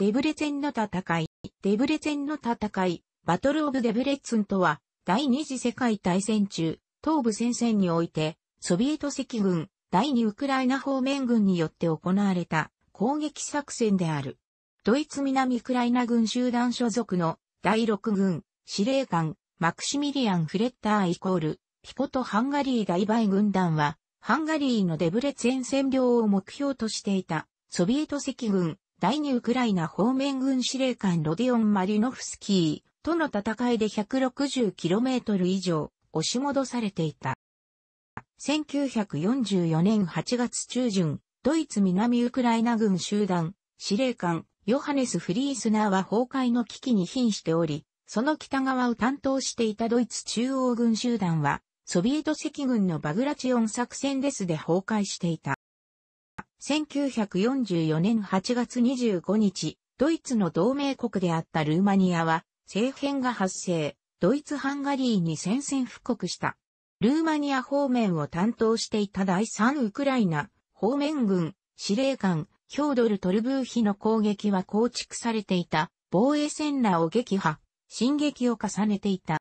デブレツェンの戦い、デブレツェンの戦い、バトルオブデブレツンとは、第二次世界大戦中、東部戦線において、ソビエト赤軍、第二ウクライナ方面軍によって行われた攻撃作戦である。ドイツ南ウクライナ軍集団所属の第六軍、司令官、マクシミリアン・フレッターイコール、ピコト・ハンガリー大売軍団は、ハンガリーのデブレツェン占領を目標としていた、ソビエト赤軍、第二ウクライナ方面軍司令官ロディオン・マリノフスキーとの戦いで 160km 以上押し戻されていた。1944年8月中旬、ドイツ南ウクライナ軍集団、司令官、ヨハネス・フリースナーは崩壊の危機に瀕しており、その北側を担当していたドイツ中央軍集団は、ソビエト赤軍のバグラチオン作戦デスで崩壊していた。1944年8月25日、ドイツの同盟国であったルーマニアは、政変が発生、ドイツ・ハンガリーに宣戦布告した。ルーマニア方面を担当していた第3ウクライナ方面軍司令官ヒョードル・トルブーヒの攻撃は構築されていた防衛線らを撃破、進撃を重ねていた。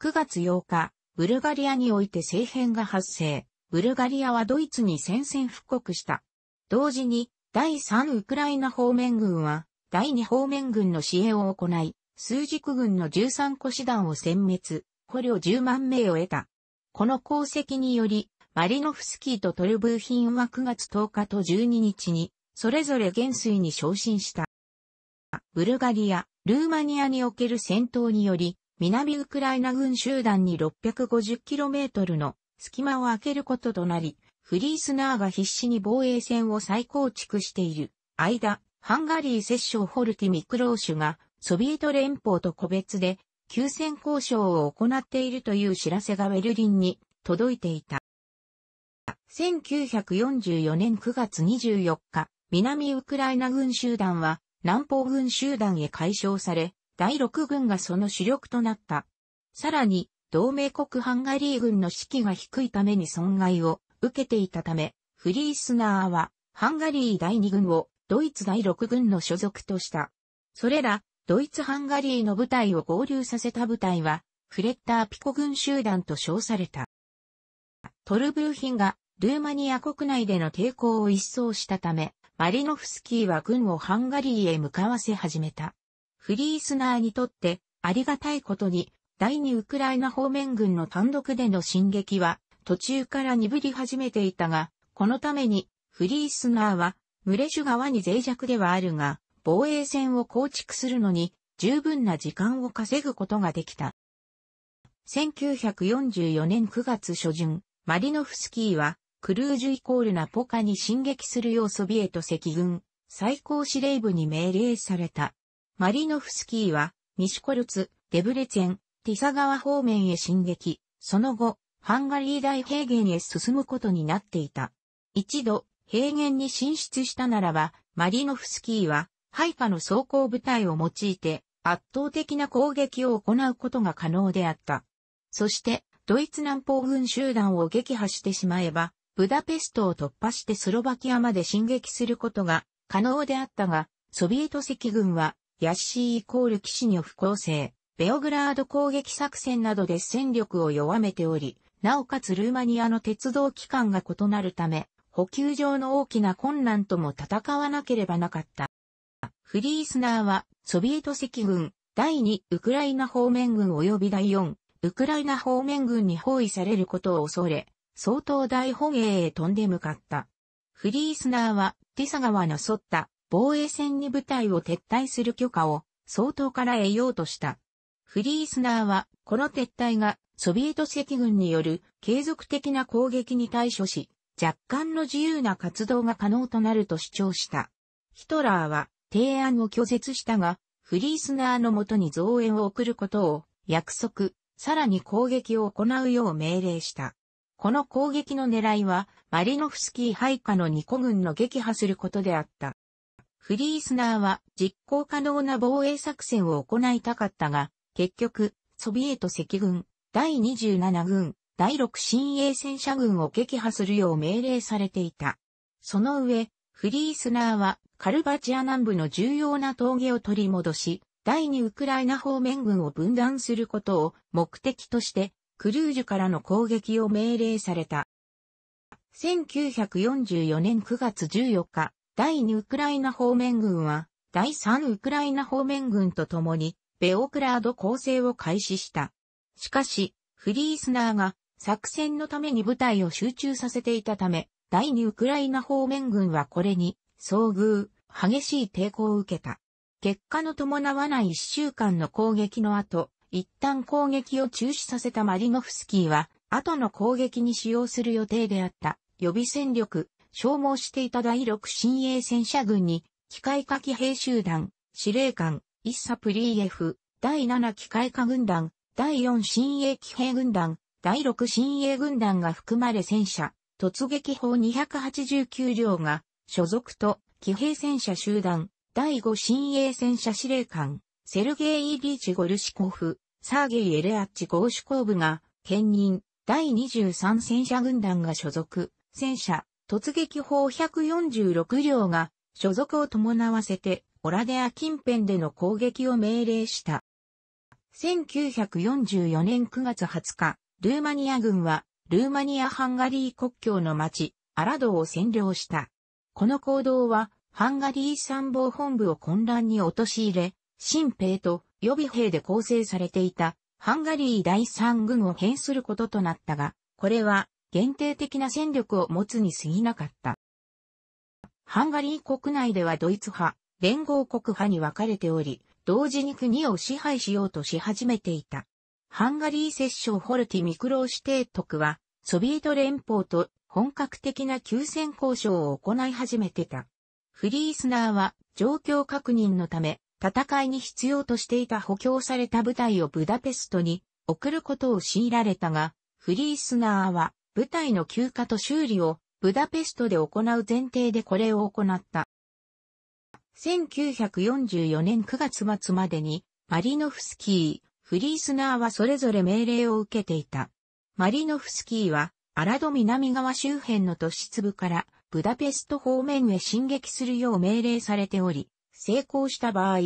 9月8日、ブルガリアにおいて政変が発生、ブルガリアはドイツに宣戦布告した。同時に、第3ウクライナ方面軍は、第2方面軍の支援を行い、数軸軍の13個師団を殲滅、捕虜10万名を得た。この功績により、マリノフスキーとトルブーヒンは9月10日と12日に、それぞれ元帥に昇進した。ブルガリア、ルーマニアにおける戦闘により、南ウクライナ軍集団に 650km の隙間を空けることとなり、フリースナーが必死に防衛線を再構築している間、ハンガリー摂政ホルティ・ミクローシュが、ソビエト連邦と個別で休戦交渉を行っているという知らせがベルリンに届いていた。1944年9月24日、南ウクライナ軍集団は南方軍集団へ解消され、第6軍がその主力となった。さらに、同盟国ハンガリー軍の士気が低いために損害を受けていたため、フリースナーはハンガリー第2軍をドイツ第6軍の所属とした。それらドイツ・ハンガリーの部隊を合流させた部隊は、フレッターピコ軍集団と称された。トルブーヒンがルーマニア国内での抵抗を一掃したため、マリノフスキーは軍をハンガリーへ向かわせ始めた。フリースナーにとってありがたいことに、第二ウクライナ方面軍の単独での進撃は途中から鈍り始めていたが、このためにフリースナーはムレシュ川に脆弱ではあるが、防衛線を構築するのに十分な時間を稼ぐことができた。1944年9月初旬、マリノフスキーはクルージュイコールナポカに進撃するようソビエト赤軍最高司令部に命令された。マリノフスキーはミシコルツ、デブレツェン、ティサ川方面へ進撃、その後、ハンガリー大平原へ進むことになっていた。一度、平原に進出したならば、マリノフスキーは配下の装甲部隊を用いて圧倒的な攻撃を行うことが可能であった。そして、ドイツ南方軍集団を撃破してしまえば、ブダペストを突破してスロバキアまで進撃することが可能であったが、ソビエト赤軍は、ヤッシーイコール騎士ニョフ構成、ベオグラード攻撃作戦などで戦力を弱めており、なおかつルーマニアの鉄道機関が異なるため、補給上の大きな困難とも戦わなければなかった。フリースナーは、ソビエト赤軍、第2ウクライナ方面軍及び第4ウクライナ方面軍に包囲されることを恐れ、相当大本営へ飛んで向かった。フリースナーは、ティサ川の沿った防衛線に部隊を撤退する許可を、相当から得ようとした。フリースナーは、この撤退が、ソビエト赤軍による継続的な攻撃に対処し、若干の自由な活動が可能となると主張した。ヒトラーは、提案を拒絶したが、フリースナーのもとに増援を送ることを約束、さらに攻撃を行うよう命令した。この攻撃の狙いは、マリノフスキー配下の2個軍の撃破することであった。フリースナーは実行可能な防衛作戦を行いたかったが、結局、ソビエト赤軍、第27軍、第6新鋭戦車軍を撃破するよう命令されていた。その上、フリースナーはカルバチア南部の重要な峠を取り戻し、第二ウクライナ方面軍を分断することを目的として、クルージュからの攻撃を命令された。1944年9月14日、第2ウクライナ方面軍は、第3ウクライナ方面軍と共に、ベオクラード攻勢を開始した。しかし、フリースナーが作戦のために部隊を集中させていたため、第2ウクライナ方面軍はこれに遭遇、激しい抵抗を受けた。結果の伴わない1週間の攻撃の後、一旦攻撃を中止させたマリノフスキーは、後の攻撃に使用する予定であった予備戦力、消耗していた第6新鋭戦車軍に、機械化騎兵集団、司令官、イッサプリーエフ、第7機械化軍団、第4新鋭騎兵軍団、第6新鋭軍団が含まれ戦車、突撃砲289両が、所属と、騎兵戦車集団、第5新鋭戦車司令官、セルゲイ・リーチ・ゴルシコフ、サーゲイ・エレアッチ・ゴーシュコーブが、兼任、第23戦車軍団が所属、戦車、突撃砲146両が所属を伴わせてオラデア近辺での攻撃を命令した。1944年9月20日、ルーマニア軍はルーマニア・ハンガリー国境の町、アラドを占領した。この行動は、ハンガリー参謀本部を混乱に陥れ、新兵と予備兵で構成されていた、ハンガリー第三軍を変することとなったが、これは限定的な戦力を持つに過ぎなかった。ハンガリー国内ではドイツ派、連合国派に分かれており、同時に国を支配しようとし始めていた。ハンガリー摂政ホルティ・ミクローシ提督は、ソビエト連邦と本格的な休戦交渉を行い始めてた。フリースナーは状況確認のため、戦いに必要としていた補強された部隊をブダペストに送ることを強いられたが、フリースナーは部隊の休暇と修理をブダペストで行う前提でこれを行った。1944年9月末までにマリノフスキー、フリースナーはそれぞれ命令を受けていた。マリノフスキーはアラド南側周辺の都市粒からブダペスト方面へ進撃するよう命令されており、成功した場合、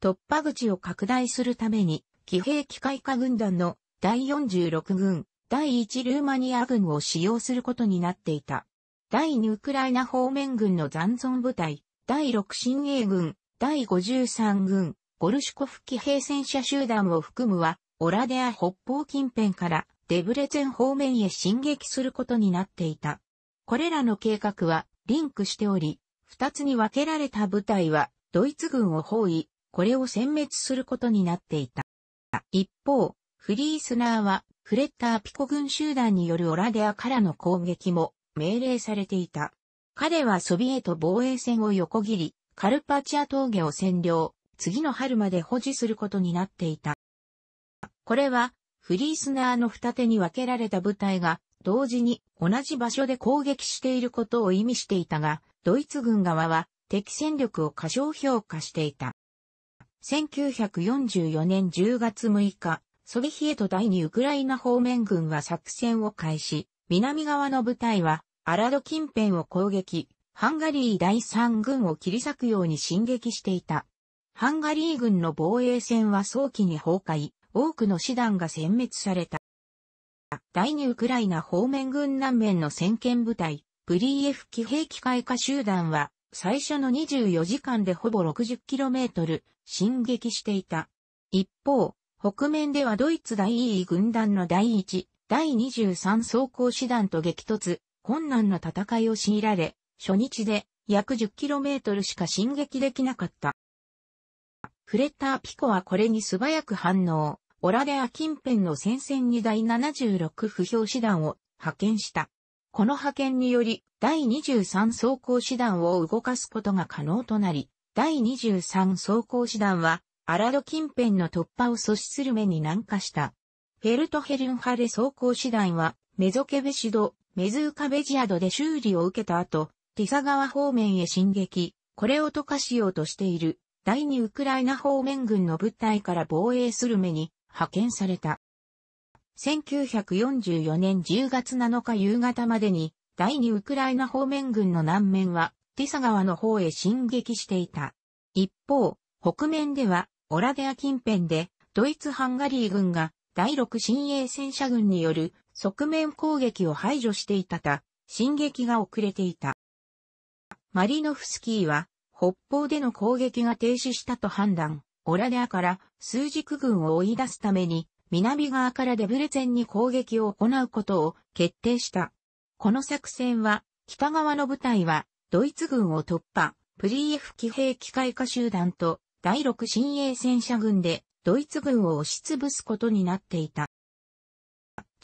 突破口を拡大するために、騎兵機械化軍団の第46軍、第1ルーマニア軍を使用することになっていた。第2ウクライナ方面軍の残存部隊、第6新鋭軍、第53軍、ゴルシュコフ騎兵戦車集団を含むは、オラデア北方近辺からデブレツェン方面へ進撃することになっていた。これらの計画はリンクしており、二つに分けられた部隊はドイツ軍を包囲、これを殲滅することになっていた。一方、フリースナーはフレッターピコ軍集団によるオラデアからの攻撃も命令されていた。彼はソビエト防衛線を横切り、カルパチア峠を占領、次の春まで保持することになっていた。これは、フリースナーの二手に分けられた部隊が、同時に同じ場所で攻撃していることを意味していたが、ドイツ軍側は敵戦力を過小評価していた。1944年10月6日、ソビヒエト第2ウクライナ方面軍は作戦を開始。南側の部隊は、アラド近辺を攻撃、ハンガリー第3軍を切り裂くように進撃していた。ハンガリー軍の防衛線は早期に崩壊、多くの師団が殲滅された。第2ウクライナ方面軍南面の先見部隊、ブリーエフ騎兵機械化集団は、最初の24時間でほぼ 60km 進撃していた。一方、北面ではドイツ第位軍団の第1、第23装甲師団と激突、困難な戦いを強いられ、初日で約 10km しか進撃できなかった。フレッターピコはこれに素早く反応、オラデア近辺の戦線に第76不評師団を派遣した。この派遣により、第23装甲師団を動かすことが可能となり、第23装甲師団はアラド近辺の突破を阻止する目に南下した。フェルトヘルンハレ装甲師団は、メゾケベシド、メズーカベジアドで修理を受けた後、ティサ川方面へ進撃、これを溶かしようとしている、第二ウクライナ方面軍の部隊から防衛する目に派遣された。1944年10月7日夕方までに、第二ウクライナ方面軍の南面は、ティサ川の方へ進撃していた。一方、北面では、オラデア近辺で、ドイツ・ハンガリー軍が第6新鋭戦車軍による側面攻撃を排除していたた、進撃が遅れていた。マリノフスキーは、北方での攻撃が停止したと判断、オラデアから数軸軍を追い出すために、南側からデブレツェンに攻撃を行うことを決定した。この作戦は、北側の部隊は、ドイツ軍を突破、プリーエフ騎兵機械化集団と第6新鋭戦車軍でドイツ軍を押しつぶすことになっていた。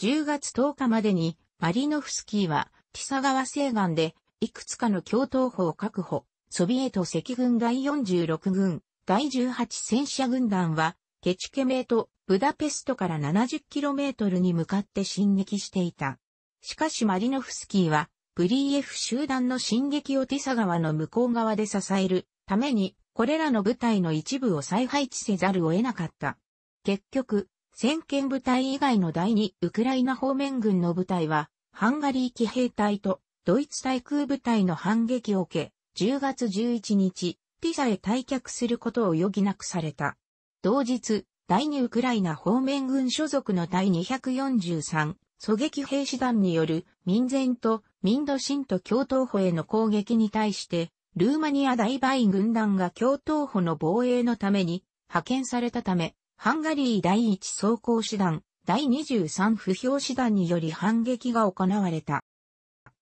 10月10日までにマリノフスキーはティサ川西岸でいくつかの共闘砲を確保、ソビエト赤軍第46軍、第18戦車軍団はケチケメート、ブダペストから 70km に向かって進撃していた。しかしマリノフスキーはブリーエフ集団の進撃をティサ川の向こう側で支えるためにこれらの部隊の一部を再配置せざるを得なかった。結局、先見部隊以外の第二ウクライナ方面軍の部隊は、ハンガリー騎兵隊とドイツ対空部隊の反撃を受け、10月11日、ティサへ退却することを余儀なくされた。同日、第二ウクライナ方面軍所属の第243狙撃兵士団による民前と民土新と共闘歩への攻撃に対してルーマニア大売軍団が共闘歩の防衛のために派遣されたため、ハンガリー第一装甲師団、第23不評師団により反撃が行われた。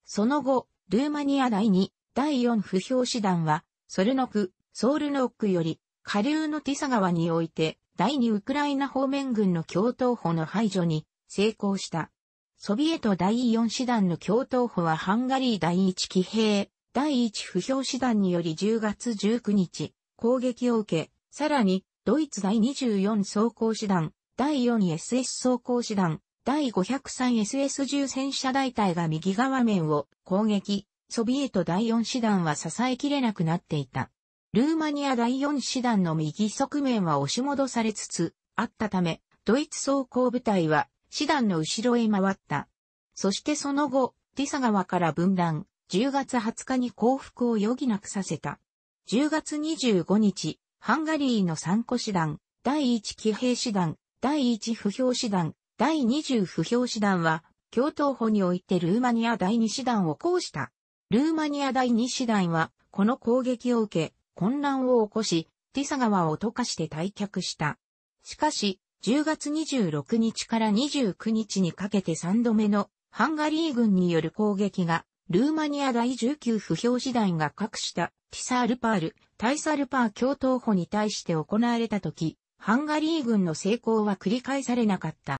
その後、ルーマニア第2、第4不評師団は、ソルノク、ソウルノックより、下流のティサ川において、第2ウクライナ方面軍の共闘歩の排除に成功した。ソビエト第4師団の共闘歩はハンガリー第1騎兵、第一不評師団により10月19日、攻撃を受け、さらに、ドイツ第24装甲師団、第 4SS 装甲師団、第 503SS 戦車大隊が右側面を攻撃、ソビエト第4師団は支えきれなくなっていた。ルーマニア第4師団の右側面は押し戻されつつあったため、ドイツ装甲部隊は師団の後ろへ回った。そしてその後、ティサ川から分断、10月20日に降伏を余儀なくさせた。10月25日、ハンガリーの三個師団、第一騎兵師団、第一不評師団、第二十不評師団は、共闘歩においてルーマニア第二師団を行した。ルーマニア第二師団は、この攻撃を受け、混乱を起こし、ティサ川を溶かして退却した。しかし、10月26日から29日にかけて3度目のハンガリー軍による攻撃がルーマニア第19不評時代が隠したティサールパール、タイサルパー共闘歩に対して行われたとき、ハンガリー軍の成功は繰り返されなかった。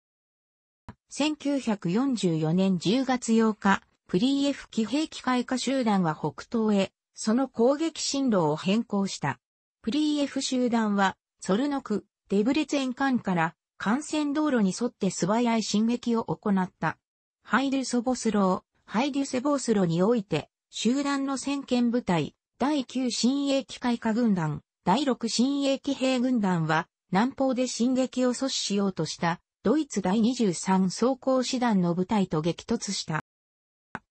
1944年10月8日、プリーエフ騎兵機械化集団は北東へ、その攻撃進路を変更した。プリーエフ集団は、ソルノク、デブレツェン間から幹線道路に沿って素早い進撃を行った。ハイルソボスロー、ハイデュセボースロにおいて、集団の先遣部隊、第9親衛機械化軍団、第6親衛騎兵軍団は、南方で進撃を阻止しようとした、ドイツ第23装甲師団の部隊と激突した。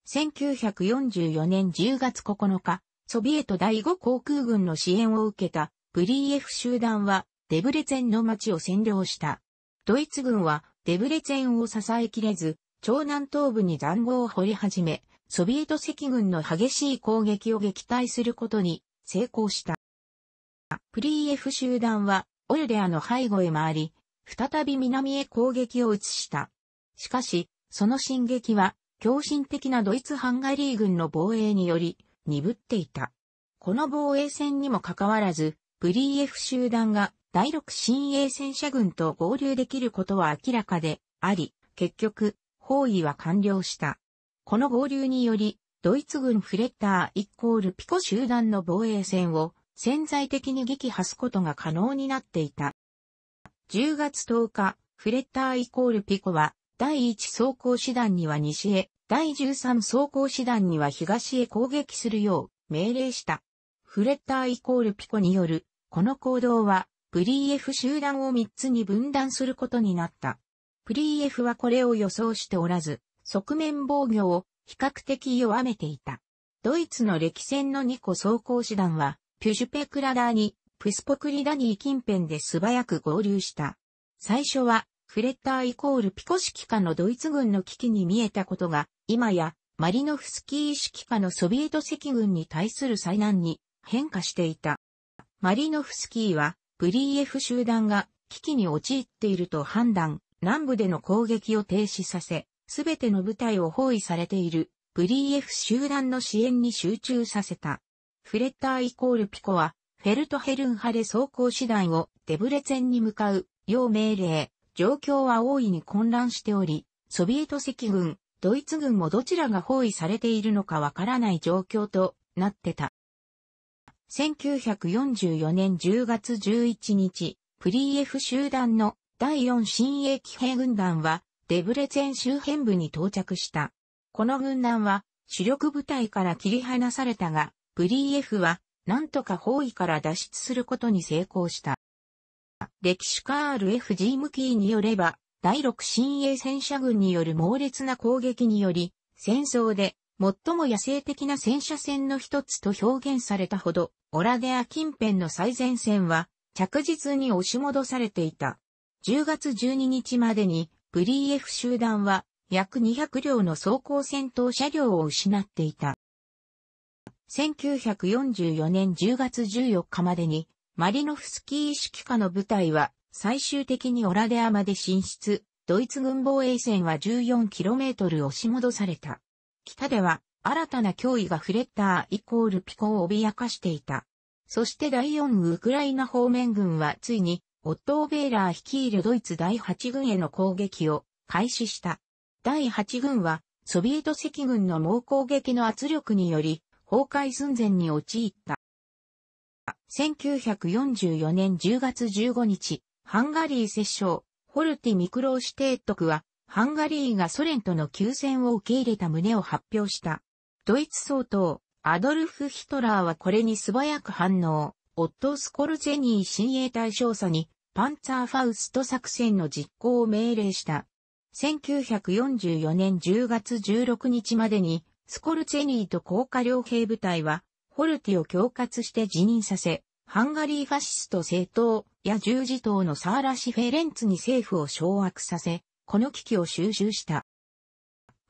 1944年10月9日、ソビエト第5航空軍の支援を受けたブリーエフ集団はデブレツェンの町を占領した。ドイツ軍はデブレツェンを支えきれず、超南東部に残壕を掘り始め、ソビエト赤軍の激しい攻撃を撃退することに成功した。プリーエフ集団はオルデアの背後へ回り、再び南へ攻撃を移した。しかし、その進撃は狂信的なドイツ・ハンガリー軍の防衛により鈍っていた。この防衛戦にもかかわらず、プリーエフ集団が第6新鋭戦車軍と合流できることは明らかであり、結局、包囲は完了した。この合流により、ドイツ軍フレッターイコールピコ集団の防衛線を潜在的に撃破すことが可能になっていた。10月10日、フレッターイコールピコは、第1装甲師団には西へ、第13装甲師団には東へ攻撃するよう命令した。フレッターイコールピコによる、この行動は、ブリーエフ集団を3つに分断することになった。プリーエフはこれを予想しておらず、側面防御を比較的弱めていた。ドイツの歴戦の2個装甲師団は、ピュジュペクラダーに、プスポクリダニー近辺で素早く合流した。最初は、フレッターイコールピコ式下のドイツ軍の危機に見えたことが、今や、マリノフスキー式下のソビエト赤軍に対する災難に変化していた。マリノフスキーは、ブリーエフ集団が危機に陥っていると判断、南部での攻撃を停止させ、すべての部隊を包囲されているブリーエフ集団の支援に集中させた。フレッターイコールピコは、フェルトヘルン派で走行師団をデブレツェンに向かう、要命令、状況は大いに混乱しており、ソビエト赤軍、ドイツ軍もどちらが包囲されているのかわからない状況となってた。1944年10月11日、プリーエフ集団の第4新鋭騎兵軍団はデブレツェン周辺部に到着した。この軍団は主力部隊から切り離されたが、ブリーエフは何とか包囲から脱出することに成功した。歴史家 RFG ムキーによれば、第6新鋭戦車軍による猛烈な攻撃により、戦争で最も野生的な戦車戦の一つと表現されたほど、オラデア近辺の最前線は着実に押し戻されていた。10月12日までにブリーエフ集団は約200両の装甲戦闘車両を失っていた。1944年10月14日までにマリノフスキー指揮下の部隊は最終的にオラデアまで進出、ドイツ軍防衛線は 14km 押し戻された。北では新たな脅威がフレッターイコールピコを脅かしていた。そして第4ウクライナ方面軍はついにオットー・ベーラー率いるドイツ第8軍への攻撃を開始した。第8軍はソビエト赤軍の猛攻撃の圧力により崩壊寸前に陥った。1944年10月15日、ハンガリー摂政、ホルティ・ミクローシュテートクは、ハンガリーがソ連との休戦を受け入れた旨を発表した。ドイツ総統、アドルフ・ヒトラーはこれに素早く反応。オットー・スコルゼニー親衛隊少佐にパンツァーファウスト作戦の実行を命令した。1944年10月16日までに、スコルツェニーと降下猟兵部隊は、ホルティを恐喝して辞任させ、ハンガリーファシスト政党や矢十字党のサーラシフェレンツに政府を掌握させ、この危機を収拾した。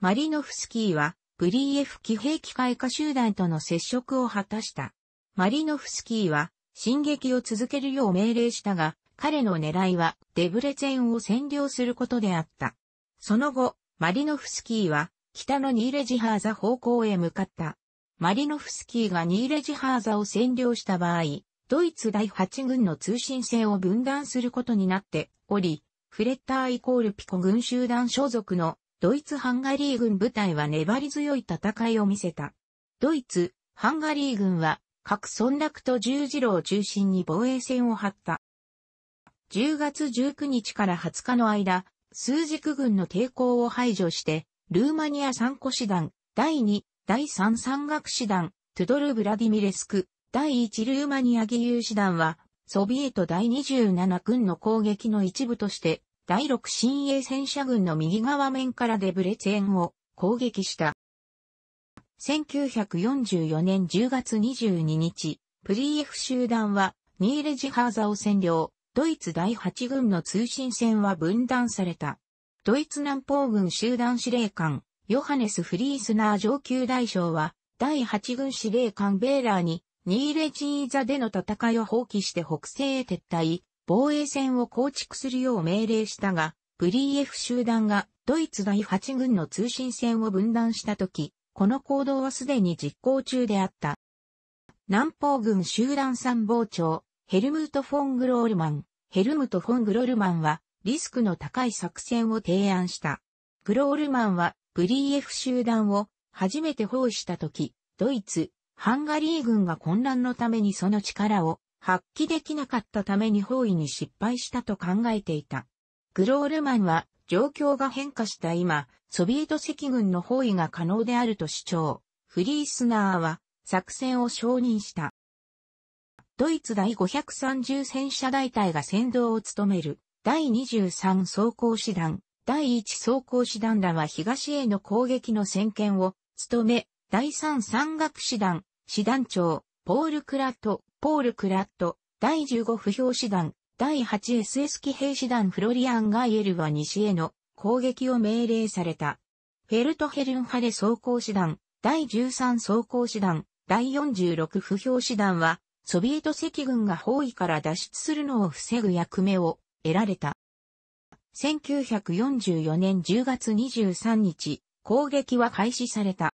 マリノフスキーは、ブリーエフ騎兵機械化集団との接触を果たした。マリノフスキーは、進撃を続けるよう命令したが、彼の狙いはデブレツェンを占領することであった。その後、マリノフスキーは北のニーレジハーザ方向へ向かった。マリノフスキーがニーレジハーザを占領した場合、ドイツ第8軍の通信線を分断することになっており、フレッターイコールピコ軍集団所属のドイツ・ハンガリー軍部隊は粘り強い戦いを見せた。ドイツ、ハンガリー軍は各村落と十字路を中心に防衛線を張った。10月19日から20日の間、数軸軍の抵抗を排除して、ルーマニア三個師団、第2、第3山岳師団、トゥドル・ブラディミレスク、第1ルーマニア義勇師団は、ソビエト第27軍の攻撃の一部として、第6新鋭戦車軍の右側面からデブレツェンを攻撃した。1944年10月22日、プリーエフ集団はニーレジハーザを占領、ドイツ第8軍の通信線は分断された。ドイツ南方軍集団司令官、ヨハネス・フリースナー上級大将は、第8軍司令官ベーラーに、ニーレジーザでの戦いを放棄して北西へ撤退、防衛線を構築するよう命令したが、ブリーエフ集団がドイツ第8軍の通信線を分断したとき、この行動はすでに実行中であった。南方軍集団参謀長、ヘルムート・フォン・グロールマン。ヘルムト・フォン・グロールマンは、リスクの高い作戦を提案した。グロールマンは、ブリーエフ集団を初めて包囲したとき、ドイツ、ハンガリー軍が混乱のためにその力を発揮できなかったために包囲に失敗したと考えていた。グロールマンは、状況が変化した今、ソビエト赤軍の包囲が可能であると主張。フリースナーは、作戦を承認した。ドイツ第530戦車大隊が先導を務める。第23装甲師団、第1装甲師団らは東への攻撃の先見を務め、第三山岳師団、師団長、ポール・クラット、ポール・クラット、第15不評師団、第 8SS 騎兵師団。フロリアン・ガイエルは西への攻撃を命令された。フェルトヘルンハレ装甲師団、第13装甲師団、第46不評師団は、ソビエト赤軍が包囲から脱出するのを防ぐ役目を得られた。1944年10月23日、攻撃は開始された。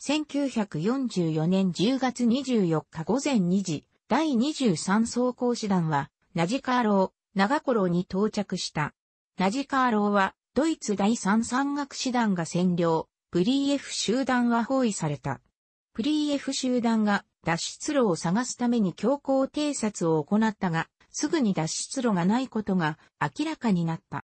1944年10月24日午前2時、第23装甲師団は、ナジカーロー、長頃に到着した。ナジカーローは、ドイツ第三山岳師団が占領、プリーエフ集団は包囲された。プリーエフ集団が脱出路を探すために強行偵察を行ったが、すぐに脱出路がないことが明らかになった。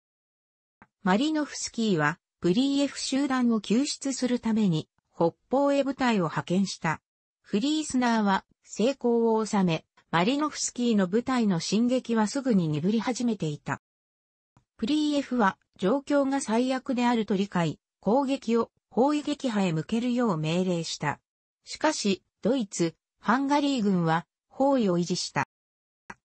マリノフスキーは、プリーエフ集団を救出するために、北方へ部隊を派遣した。フリースナーは成功を収め、マリノフスキーの部隊の進撃はすぐに鈍り始めていた。プリーエフは状況が最悪であると理解、攻撃を包囲撃破へ向けるよう命令した。しかし、ドイツ、ハンガリー軍は包囲を維持した。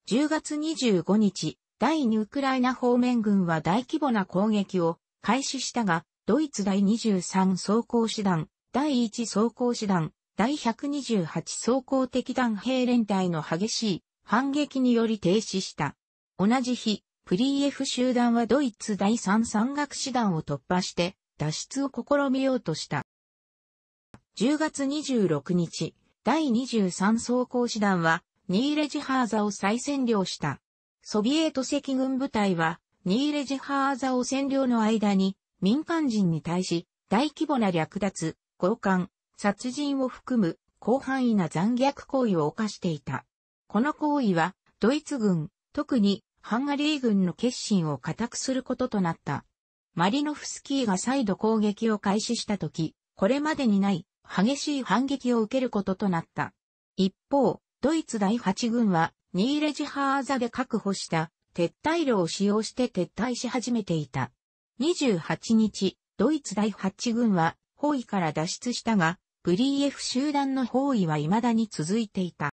10月25日、第2ウクライナ方面軍は大規模な攻撃を開始したが、ドイツ第23装甲師団、第1装甲師団、第128装甲敵団兵連隊の激しい反撃により停止した。同じ日、プリーエフ集団はドイツ第3山岳師団を突破して脱出を試みようとした。10月26日、第23装甲師団は、ニーレジハーザを再占領した。ソビエト赤軍部隊は、ニーレジハーザを占領の間に、民間人に対し、大規模な略奪、強姦、殺人を含む、広範囲な残虐行為を犯していた。この行為は、ドイツ軍、特にハンガリー軍の決心を固くすることとなった。マリノフスキーが再度攻撃を開始したとき、これまでにない激しい反撃を受けることとなった。一方、ドイツ第8軍は、ニーレジハーザで確保した撤退路を使用して撤退し始めていた。28日、ドイツ第8軍は包囲から脱出したが、ブリーエフ集団の包囲は未だに続いていた。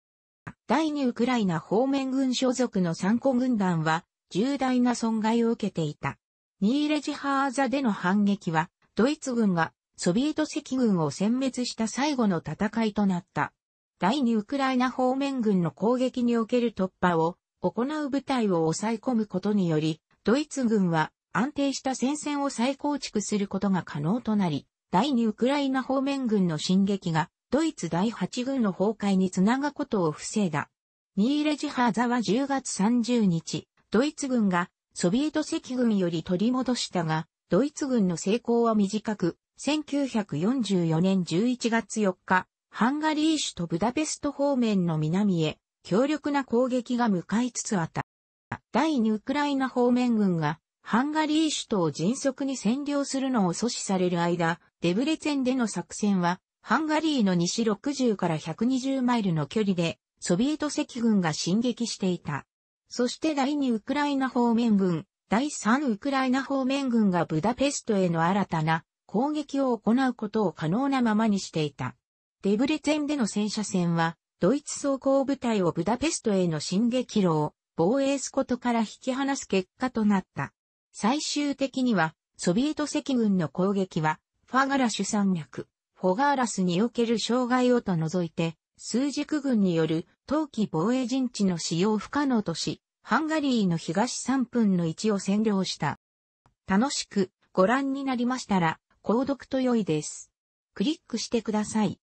第2ウクライナ方面軍所属の参考軍団は重大な損害を受けていた。ニーレジハーザでの反撃は、ドイツ軍がソビエト赤軍を殲滅した最後の戦いとなった。第二ウクライナ方面軍の攻撃における突破を行う部隊を抑え込むことにより、ドイツ軍は安定した戦線を再構築することが可能となり、第二ウクライナ方面軍の進撃がドイツ第八軍の崩壊につながことを防いだ。ニーレジハーザは10月30日、ドイツ軍がソビエト赤軍より取り戻したが、ドイツ軍の成功は短く、1944年11月4日、ハンガリー首都ブダペスト方面の南へ強力な攻撃が向かいつつあった。第2ウクライナ方面軍がハンガリー首都を迅速に占領するのを阻止される間、デブレツェンでの作戦は、ハンガリーの西60から120マイルの距離で、ソビエト赤軍が進撃していた。そして第2ウクライナ方面軍、第3ウクライナ方面軍がブダペストへの新たな攻撃を行うことを可能なままにしていた。デブレツェンでの戦車戦は、ドイツ装甲部隊をブダペストへの進撃路を防衛すことから引き離す結果となった。最終的には、ソビエト赤軍の攻撃は、ファガラシュ山脈、フォガーラスにおける障害をと除いて、数軸軍による冬季防衛陣地の使用不可能とし、ハンガリーの東3分の1を占領した。楽しくご覧になりましたら、購読と良いです。クリックしてください。